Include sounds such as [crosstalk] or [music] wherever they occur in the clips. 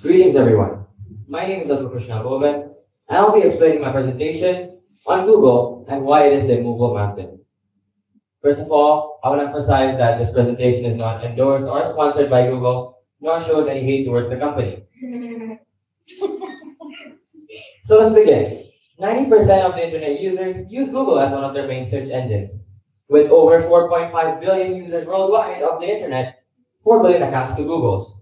Greetings everyone. My name is Athul Krishna Govind, and I'll be explaining my presentation on Google and why it is the immovable mountain. First of all, I will emphasize that this presentation is not endorsed or sponsored by Google, nor shows any hate towards the company. [laughs] so let's begin. 90% of the internet users use Google as one of their main search engines. With over 4.5 billion users worldwide of the internet, 4 billion accounts to Google's.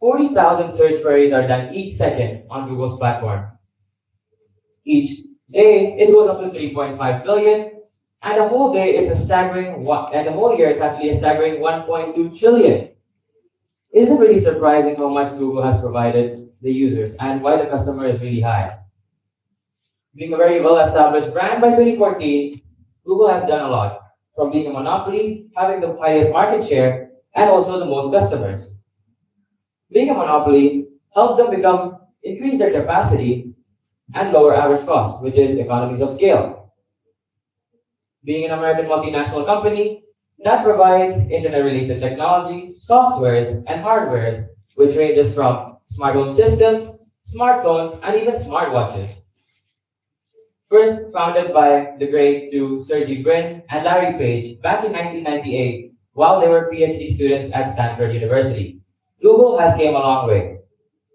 40,000 search queries are done each second on Google's platform. Each day, it goes up to 3.5 billion, and the whole day is a staggering, one, and a whole year it's actually a staggering 1.2 trillion. Isn't really surprising how much Google has provided the users and why the customer is really high? Being a very well-established brand by 2014, Google has done a lot, from being a monopoly, having the highest market share, and also the most customers. Being a monopoly helped them become increase their capacity and lower average cost, which is economies of scale. Being an American multinational company, that provides internet-related technology, softwares, and hardwares, which ranges from smart home systems, smartphones, and even smartwatches. First founded by the great two Sergey Brin and Larry Page back in 1998 while they were PhD students at Stanford University. Google has came a long way.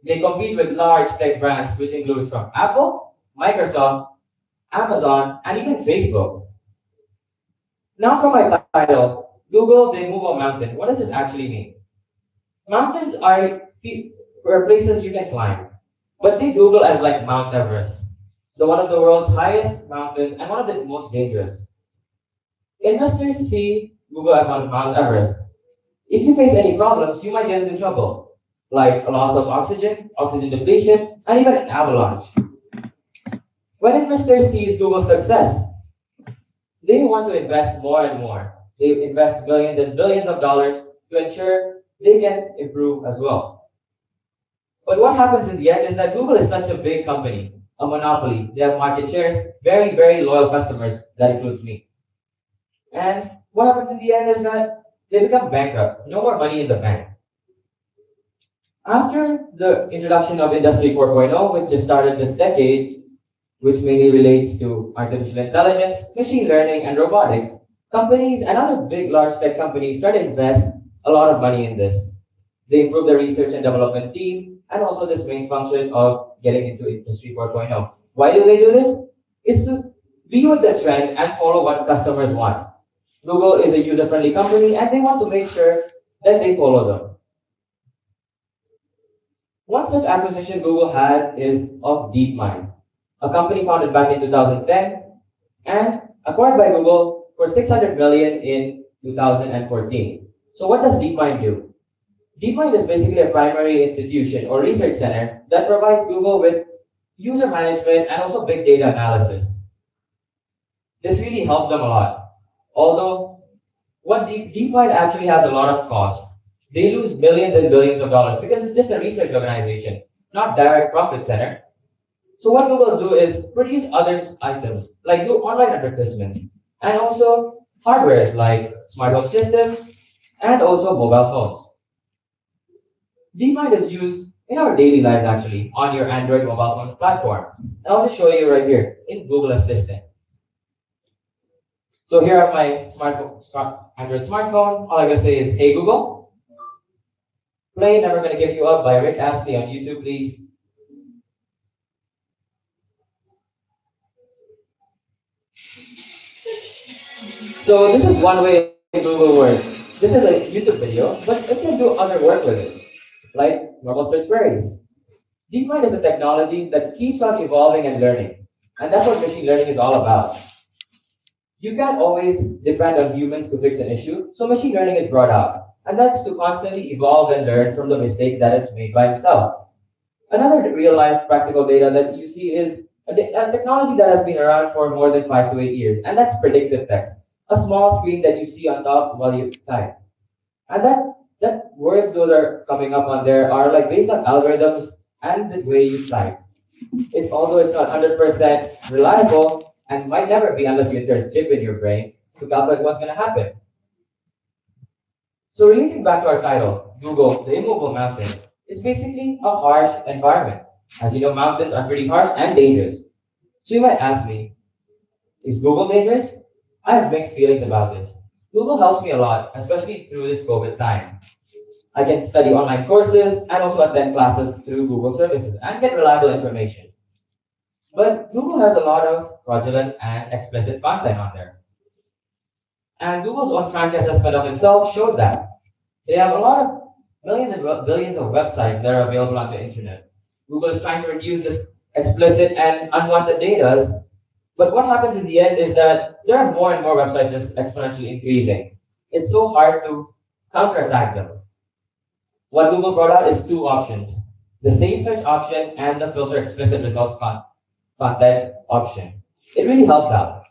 They compete with large tech brands which includes from Apple, Microsoft, Amazon, and even Facebook. Now for my title, Google, they move a mountain. What does this actually mean? Mountains are places you can climb, but they Google as like Mount Everest the one of the world's highest mountains and one of the most dangerous. Investors see Google as one of Mount Everest. If you face any problems, you might get into trouble, like a loss of oxygen, oxygen depletion, and even an avalanche. When investors see Google's success, they want to invest more and more. They invest millions and billions of dollars to ensure they can improve as well. But what happens in the end is that Google is such a big company a monopoly. They have market shares, very, very loyal customers. That includes me. And what happens in the end is that they become bankrupt. No more money in the bank. After the introduction of Industry 4.0, which just started this decade, which mainly relates to artificial intelligence, machine learning, and robotics, companies and other big, large tech companies started to invest a lot of money in this. They improved their research and development team, and also this main function of getting into Industry 4.0. Why do they do this? It's to be with the trend and follow what customers want. Google is a user-friendly company and they want to make sure that they follow them. One such acquisition Google had is of DeepMind, a company founded back in 2010 and acquired by Google for 600 million in 2014. So what does DeepMind do? DeepMind is basically a primary institution or research center that provides Google with user management and also big data analysis. This really helped them a lot. Although what Deep, DeepMind actually has a lot of cost. They lose millions and billions of dollars because it's just a research organization, not direct profit center. So what Google do is produce other items, like do online advertisements, and also hardwares like smart home systems, and also mobile phones. DeepMind is used in our daily lives actually on your Android mobile phone platform. And I'll just show you right here in Google Assistant. So here on my smartphone, smart, Android smartphone, all I gotta say is, hey Google, play Never Gonna Give You Up by Rick Astley on YouTube, please. So this is one way Google works. This is a YouTube video, but it can do other work with it like normal search queries. DeepMind is a technology that keeps on evolving and learning. And that's what machine learning is all about. You can't always depend on humans to fix an issue, so machine learning is brought out. And that's to constantly evolve and learn from the mistakes that it's made by itself. Another real-life practical data that you see is a, a technology that has been around for more than five to eight years, and that's predictive text, a small screen that you see on top while you type. And that that words those are coming up on there are like based on algorithms and the way you type. It, although it's not 100% reliable and might never be unless you insert a chip in your brain to calculate what's going to happen. So relating back to our title, Google, the immovable mountain, It's basically a harsh environment. As you know, mountains are pretty harsh and dangerous. So you might ask me, is Google dangerous? I have mixed feelings about this. Google helps me a lot, especially through this COVID time. I can study online courses and also attend classes through Google services and get reliable information. But Google has a lot of fraudulent and explicit content on there. And Google's own frank assessment of itself showed that. They have a lot of millions and billions of websites that are available on the internet. Google is trying to reduce this explicit and unwanted data. But what happens in the end is that there are more and more websites just exponentially increasing. It's so hard to counterattack them. What Google brought out is two options. The safe search option and the filter explicit results con content option. It really helped out.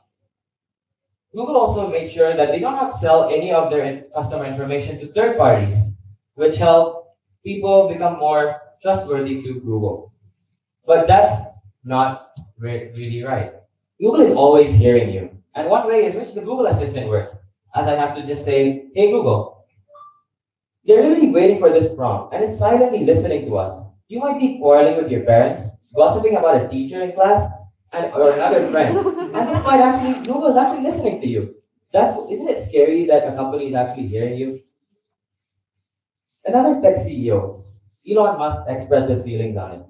Google also made sure that they do not sell any of their customer information to third parties, which help people become more trustworthy to Google. But that's not really right. Google is always hearing you. And one way is which the Google Assistant works, as I have to just say, hey Google. They're really waiting for this prompt and it's silently listening to us. You might be quarreling with your parents, gossiping about a teacher in class, and or another friend. [laughs] and this might actually, Google is actually listening to you. That's isn't it scary that a company is actually hearing you? Another tech CEO, Elon Musk, expressed his feelings on it.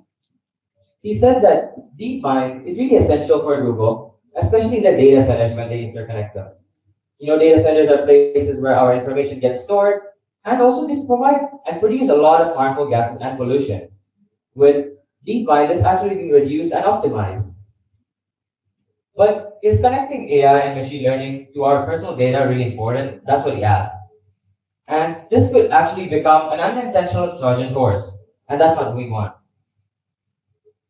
He said that DeepMind is really essential for Google, especially the data centers when they interconnect them. You know, data centers are places where our information gets stored, and also they provide and produce a lot of harmful gases and pollution. With DeepMind, this actually being reduced and optimized. But is connecting AI and machine learning to our personal data really important? That's what he asked. And this could actually become an unintentional Trojan horse, and that's what we want.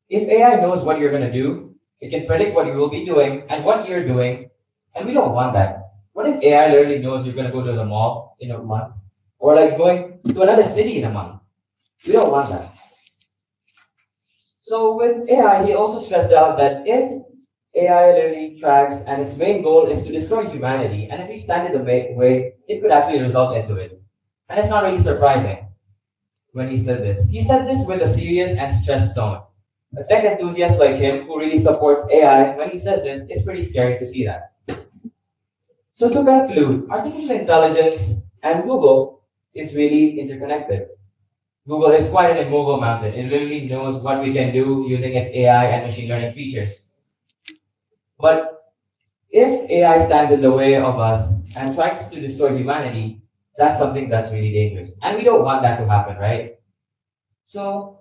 If AI knows what you're going to do, it can predict what you will be doing and what you're doing, and we don't want that. What if AI literally knows you're going to go to the mall in a month, or like going to another city in a month? We don't want that. So with AI, he also stressed out that if AI literally tracks and its main goal is to destroy humanity. And if we stand in the way, it could actually result into it. And it's not really surprising when he said this. He said this with a serious and stressed tone. A tech enthusiast like him who really supports AI, when he says this, it's pretty scary to see that. So to conclude, artificial intelligence and Google is really interconnected. Google is quite an immobile mountain. It literally knows what we can do using its AI and machine learning features. But if AI stands in the way of us and tries to destroy humanity, that's something that's really dangerous. And we don't want that to happen, right? So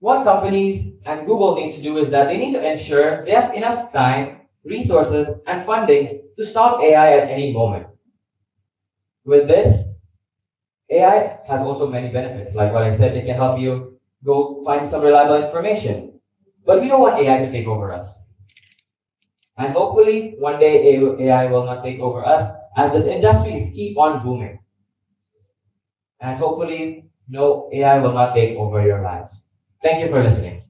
what companies and Google needs to do is that they need to ensure they have enough time, resources, and fundings to stop AI at any moment. With this, AI has also many benefits. Like what I said, it can help you go find some reliable information. But we don't want AI to take over us. And hopefully, one day AI will not take over us as this industries keep on booming. And hopefully, no AI will not take over your lives. Thank you for listening.